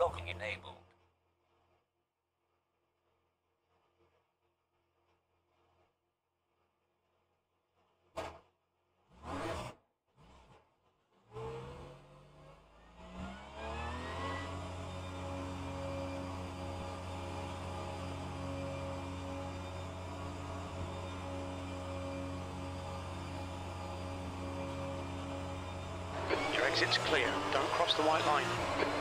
Locking enabled. Your exit's clear. Don't cross the white line.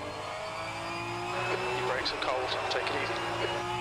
Brakes are cold. Take it easy.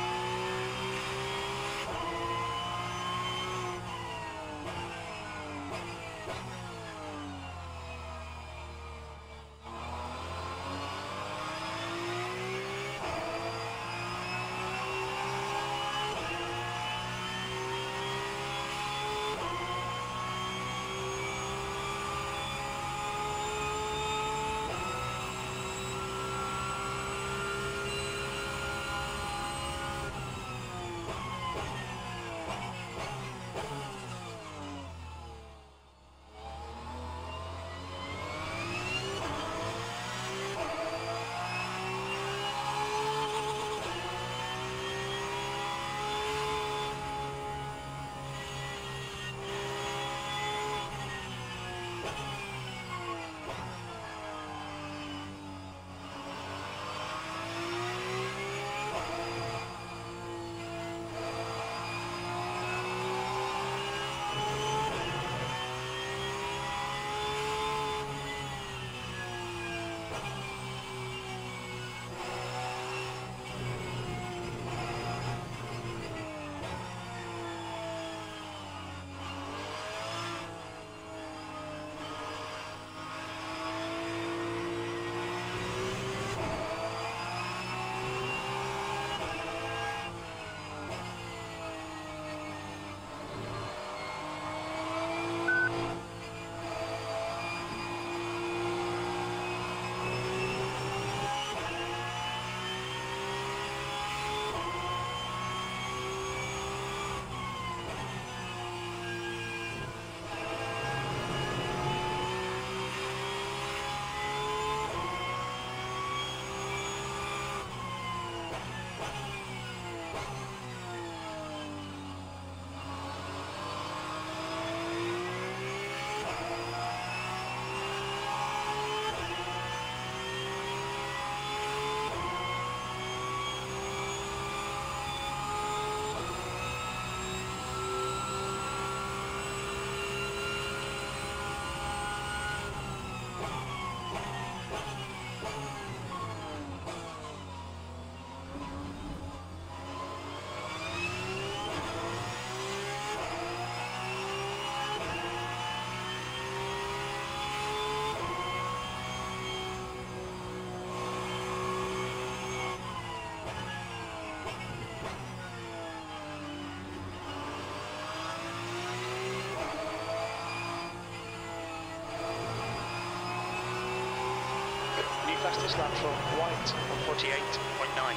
Fastest lap for White on 48.9.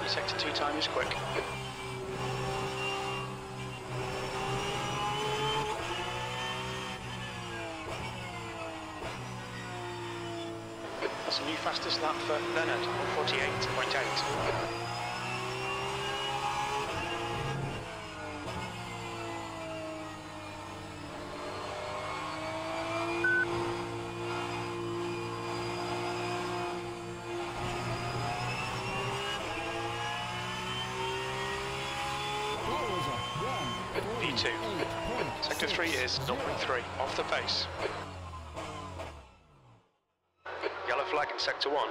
Your sector 2 time quick. That's a new fastest lap for Leonard on 48.8. P2. Sector 3 is 0.3 off the pace. Yellow flag in Sector 1.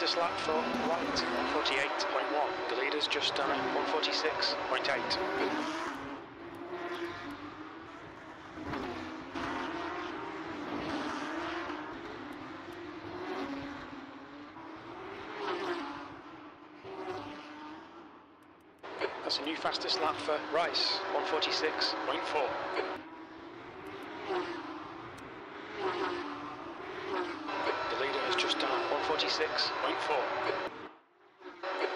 Fastest lap for White, 148.1. The leader's just done a 146.8. That's a new fastest lap for Rice, 146.4. The leader has just done a 146.4.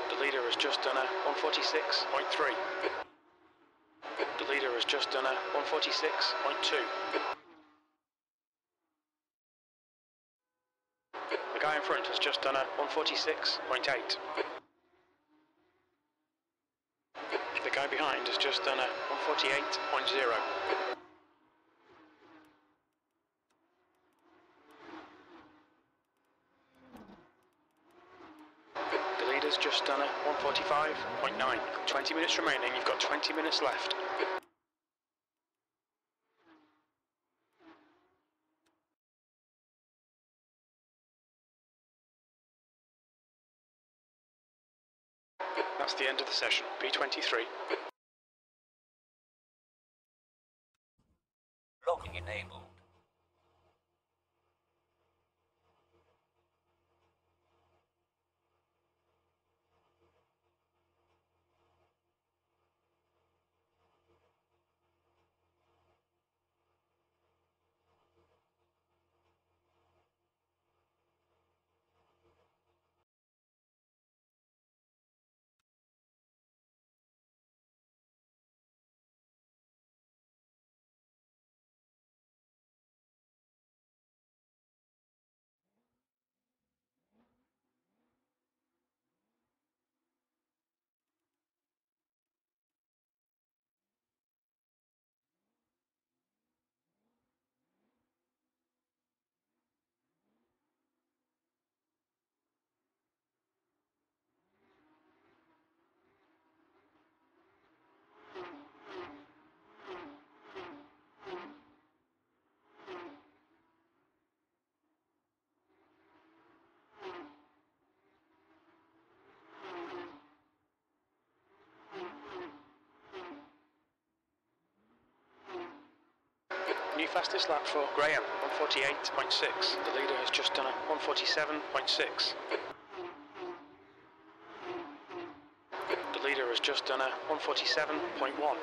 The leader has just done a 146.3. The leader has just done a 146.2. The guy in front has just done a 146.8. The guy behind has just done a 148.0. The leader's just done a 145.9. 20 minutes remaining, you've got 20 minutes left. That's the end of the session. P23. Logging enabled. New fastest lap for Graham, 148.6. The leader has just done a 147.6. The leader has just done a 147.1.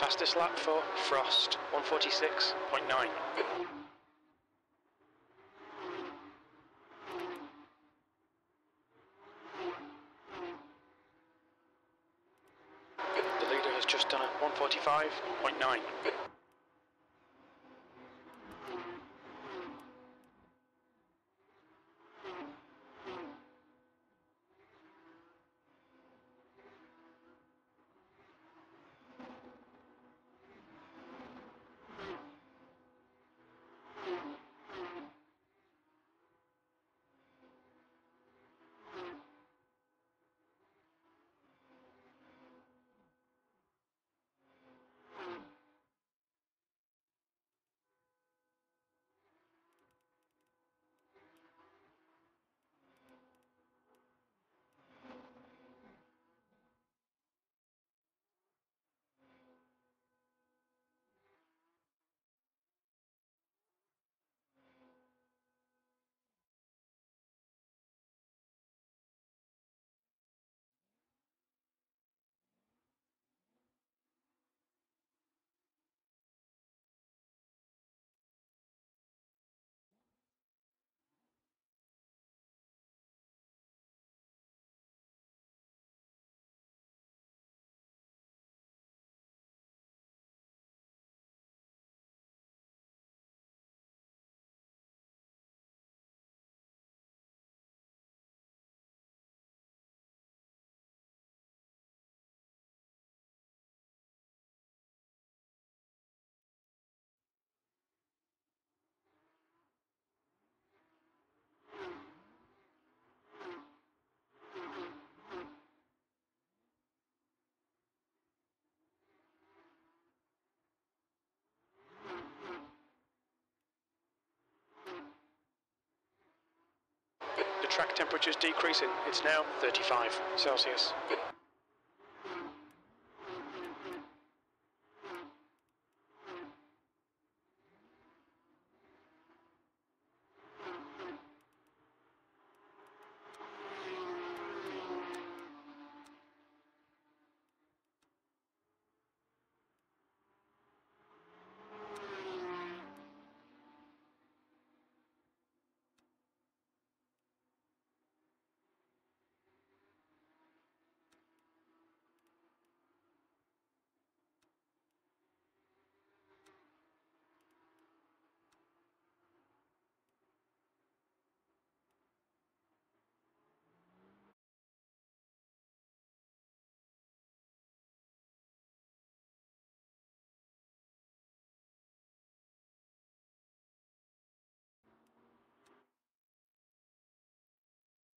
Fastest lap for Frost, 146.9. 5.9. 145.9. temperature's decreasing. It's now 35 Celsius.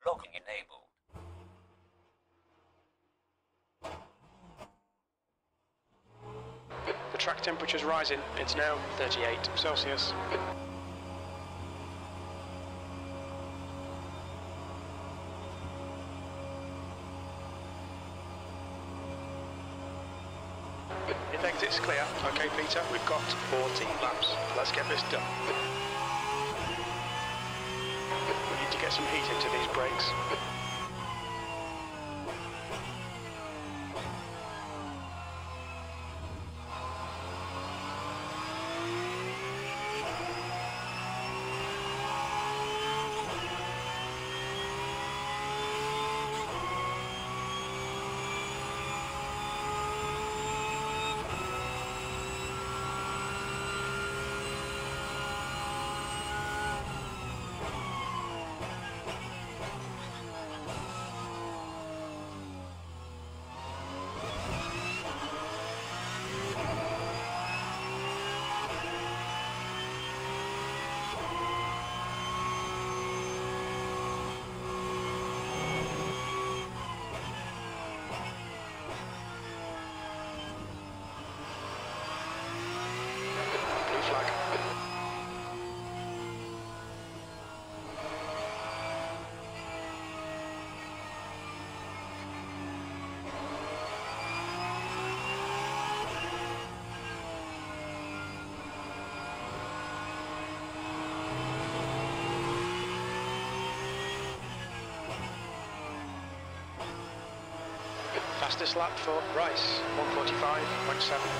Enabled. The track temperature's rising. It's now 38 Celsius. If exit's clear, okay Peter, we've got 14 laps. Let's get this done. Some heat into these brakes. Fastest lap for Rice, 145.7.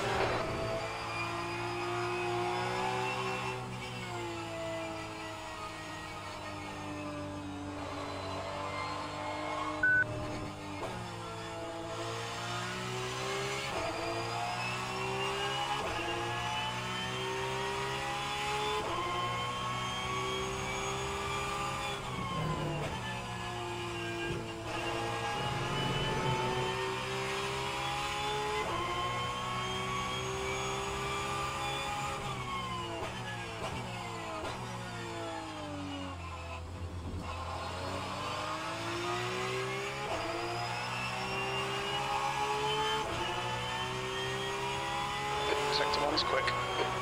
Sector one is quick.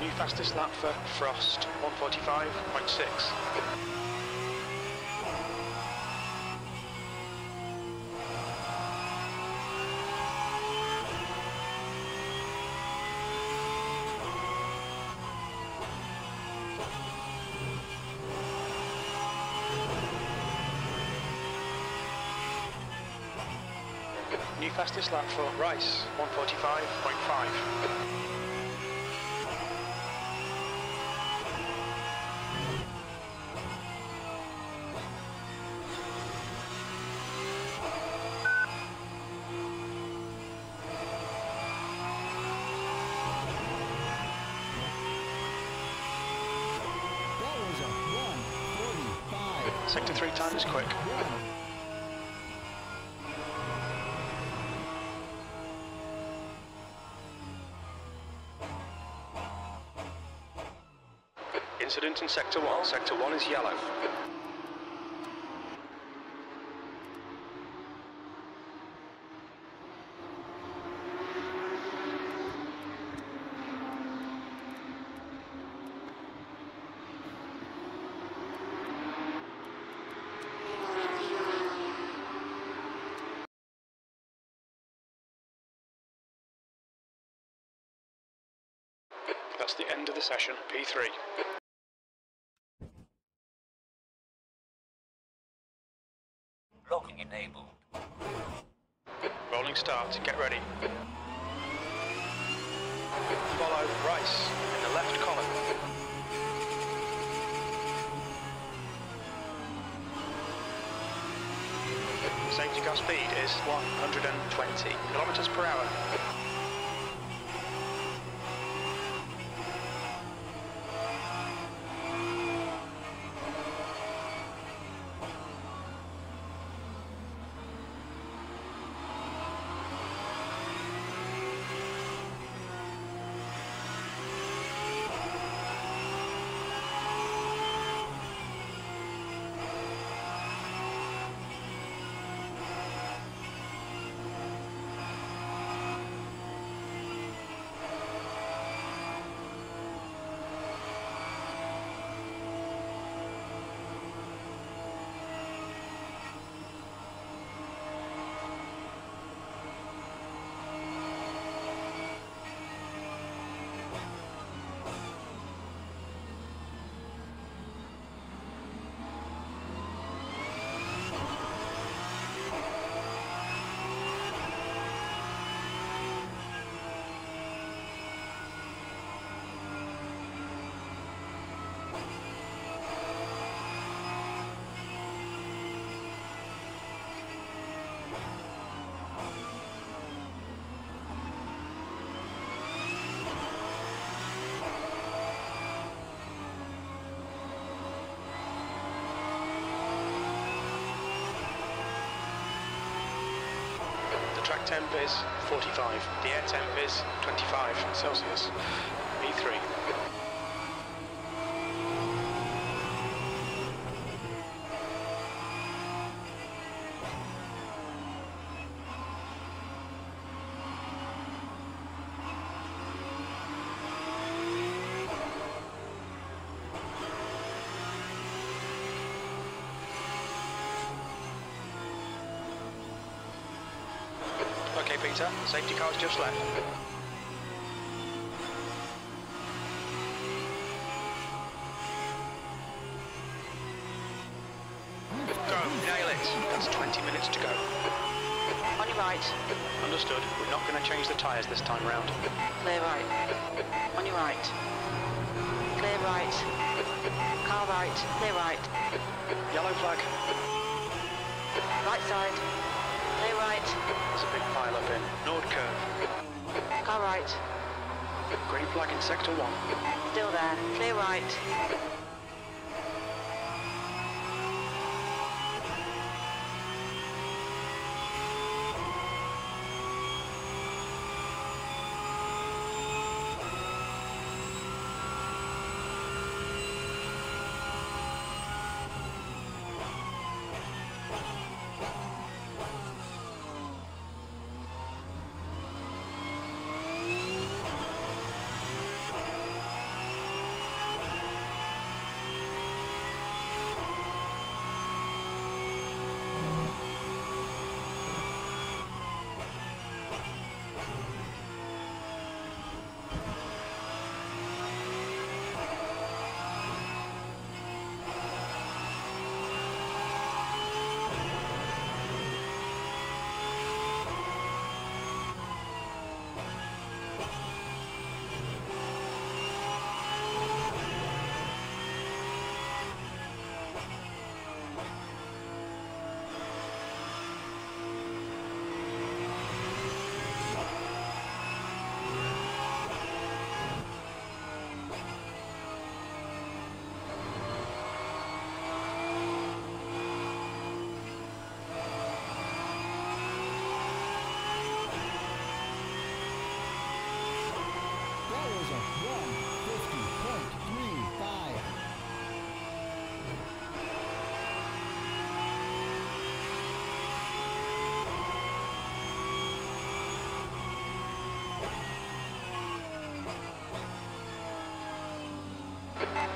New fastest lap for Frost, 145.6. New fastest lap for Rice, 145.5. That was Sector 3 time is quick. Incident in Sector 1. Sector 1 is yellow. That's the end of the session, P3. Logging enabled. Rolling start, get ready. Follow Rice in the left column. Safety car speed is 120 kilometers per hour. Temp is 45. The air temp is 25 Celsius. P3. Peter. Safety car's just left. Go, nail it. That's 20 minutes to go. On your right, Understood. We're not going to change the tyres this time round. clear right. On your right. Clear right. Car right, clear right. Yellow flag. Right side. There's a big pile up in Nordkurve. Car right. Green flag in sector one. Still there. Clear right.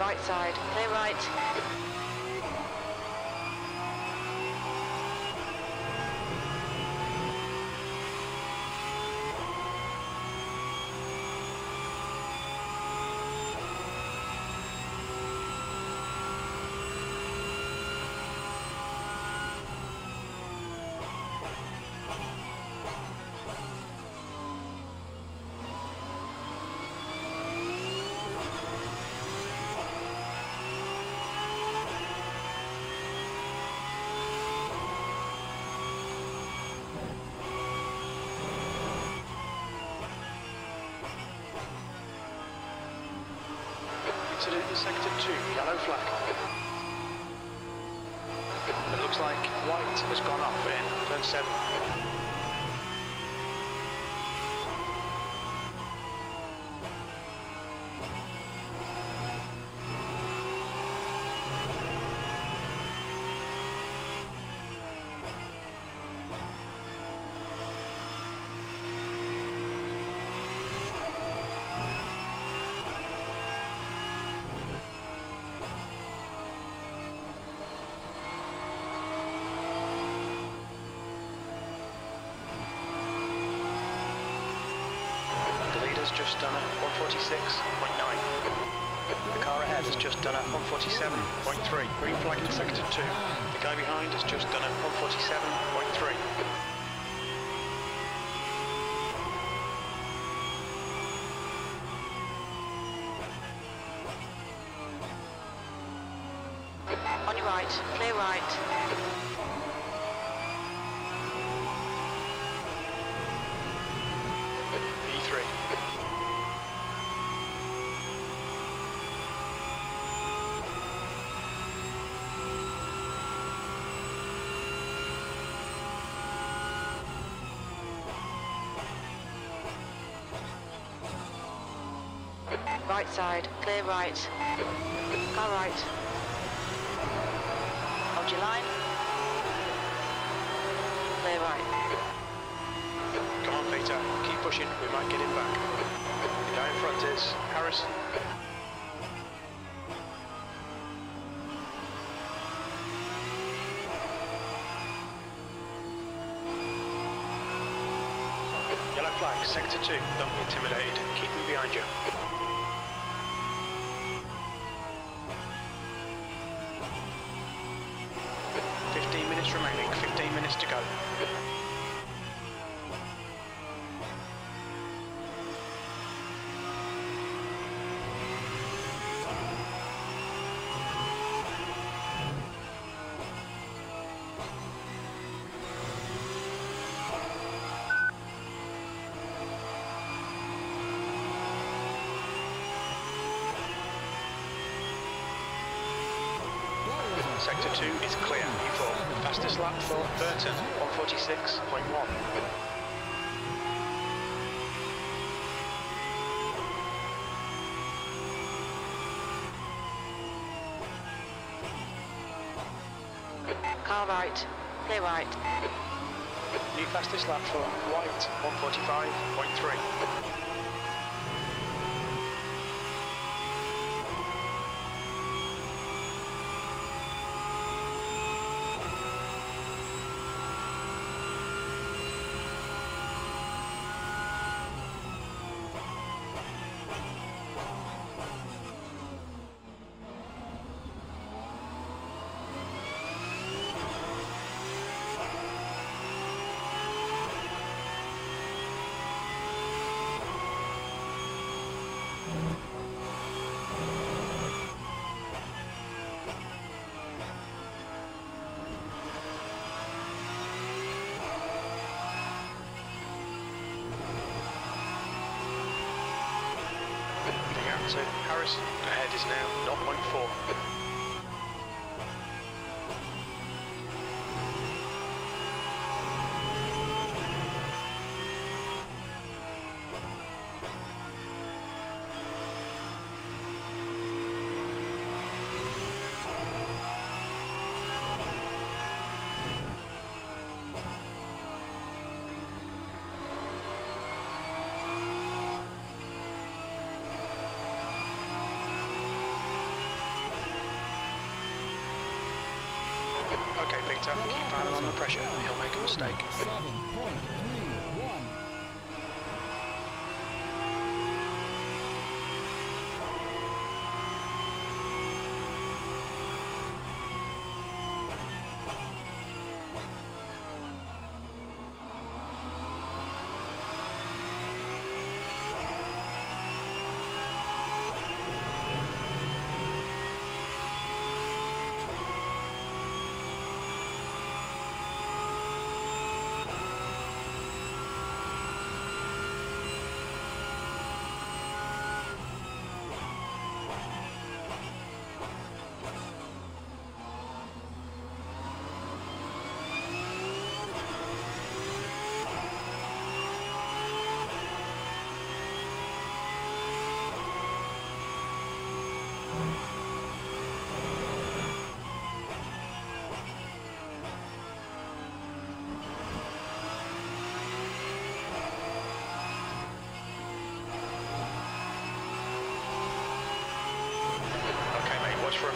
Right side, clear right. Sector 2, yellow flag. It looks like white has gone off in turn 7. 146.9. The car ahead has just done a 147.3. Green flag in sector 2. The guy behind has just done a 147.3. On your right, clear right. Side, clear right. Car right. Hold your line. Clear right. Come on, Peter. Keep pushing. We might get him back. The guy in front is Harrison. Yellow flag, sector 2. Don't be intimidated. Keep me behind you. Sector 2 is clear. E4. Fastest lap for Burton, 146.1. Car right, clear right. New fastest lap for White, 145.3. To Harrison. Ahead is now 0.4. He'll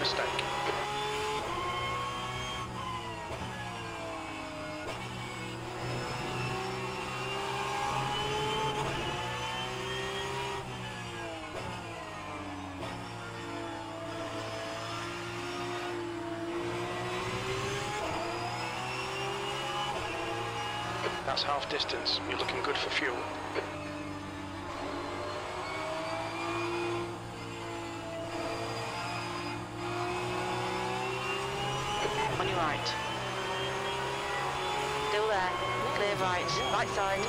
mistake. That's half distance. You're looking good for fuel. On your right. Still there. Clear right. Side.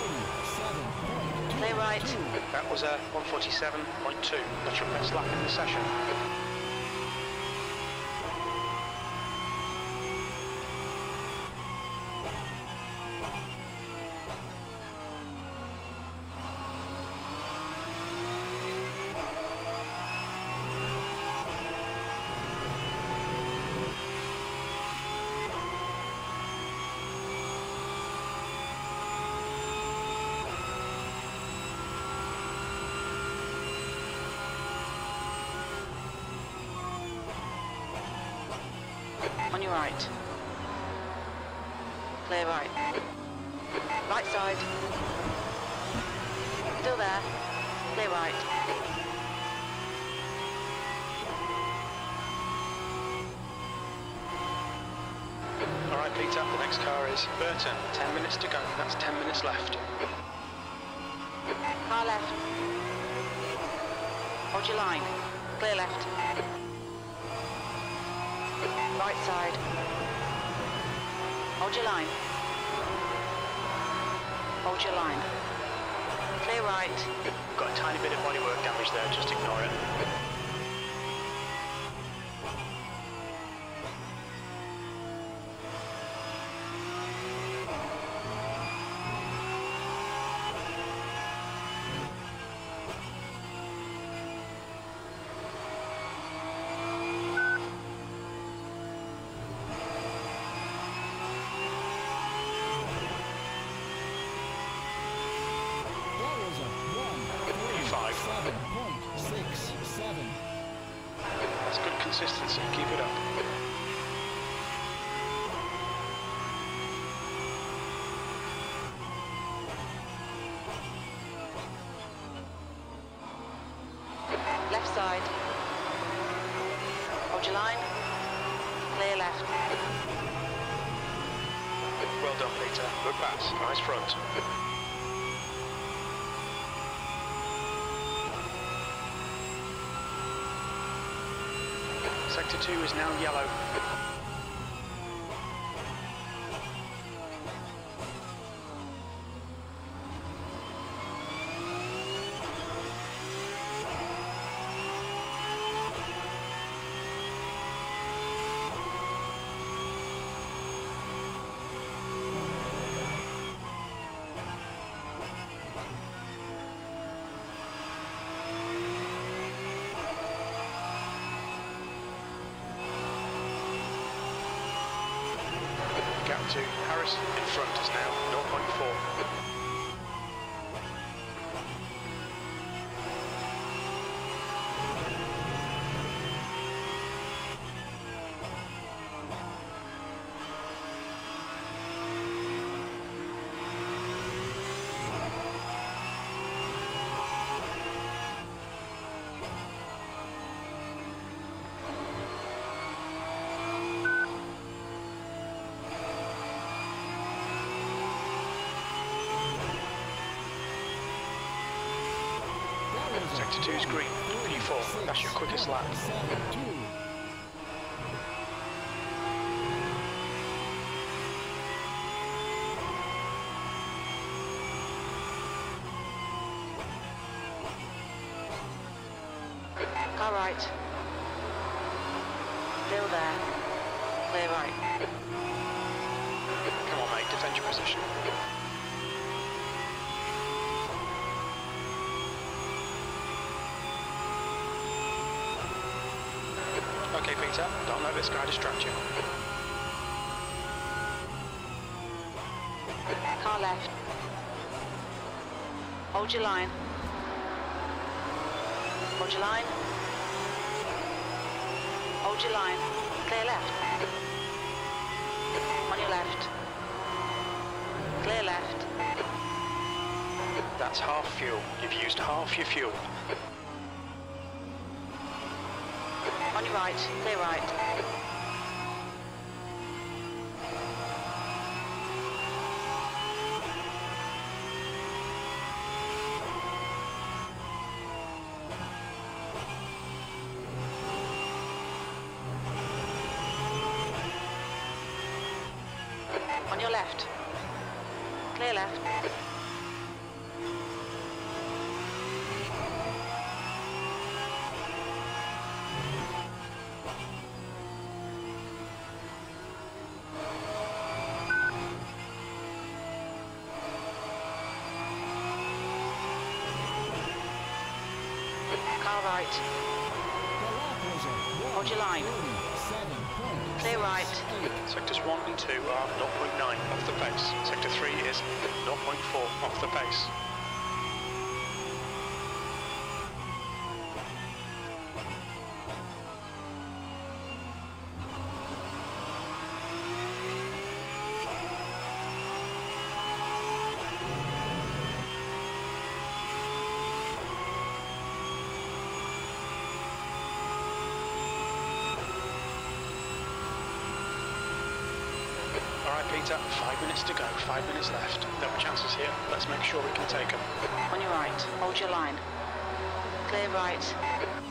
Clear right. That was a 147.2. That's your best lap in the session. Hold your line. Clear left. Right side. Hold your line. Hold your line. Clear right. Got a tiny bit of bodywork damage there, just ignore it. Your line. Clear left. Well done, Peter. Good pass. Nice front. Sector 2 is now yellow. Green. P4. That's your quickest lap. Peter. Don't let this guy distract you. Car left. Hold your line. Hold your line. Hold your line. Clear left. On your left. Clear left. That's half fuel. You've used half your fuel. On your right. Clear right. Car right. Hold your line. Clear right. Sectors 1 and 2 are 0.9 off the pace. Sector 3 is 0.4 off the pace. To go, five minutes left. There are chances here. Let's make sure we can take them. On your right. Hold your line. Clear right.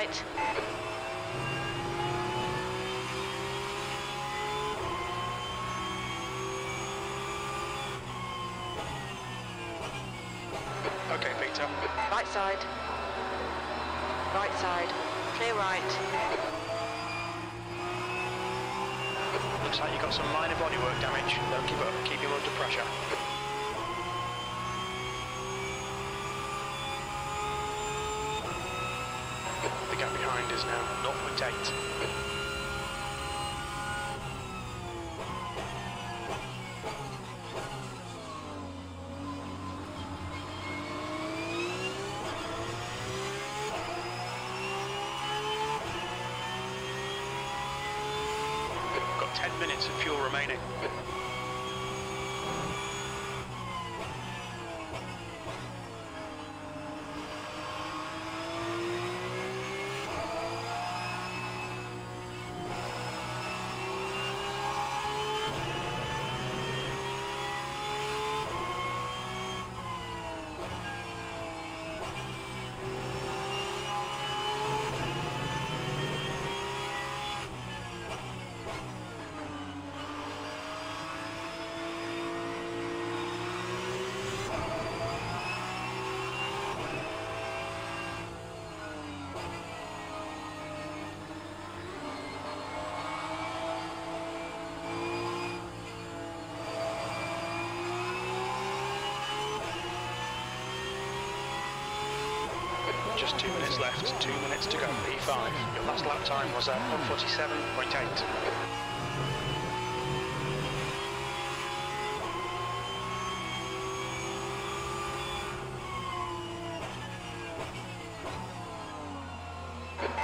Right. Okay, Peter. Right side. Right side. Clear right. Looks like you've got some minor bodywork damage. Don't give up. Keep him under pressure. The gap behind is now just two minutes left. Two minutes to go. P5. Your last lap time was at 147.8.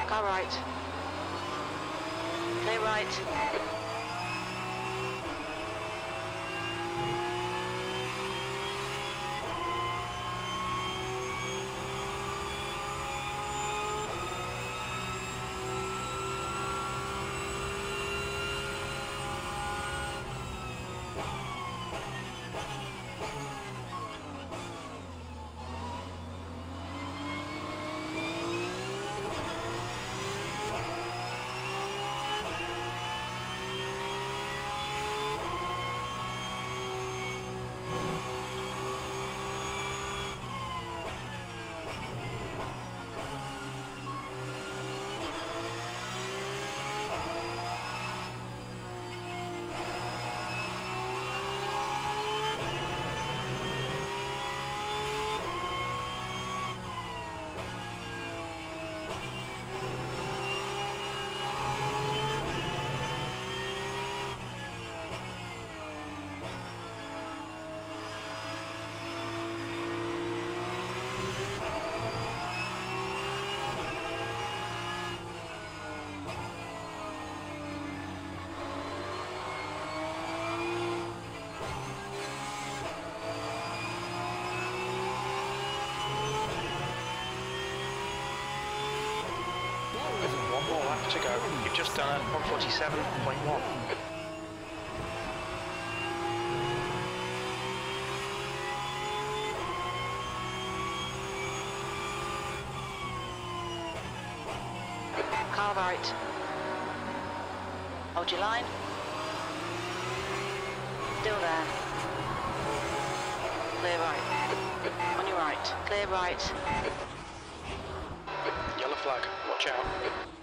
Car right. Right. To go. You've just done a 147.1. Car right. Hold your line. Still there. Clear right. On your right. Clear right. Yellow flag. Watch out.